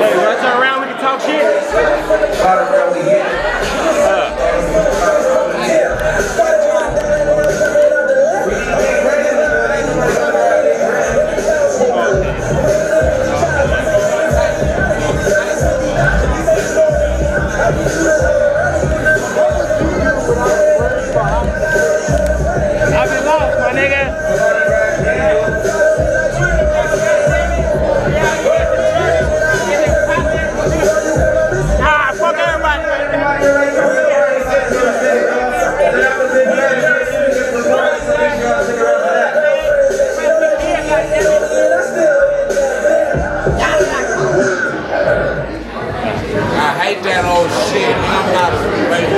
Hey, wanna turn around, we can talk shit. Uh. hate that old shit. I'm not ready.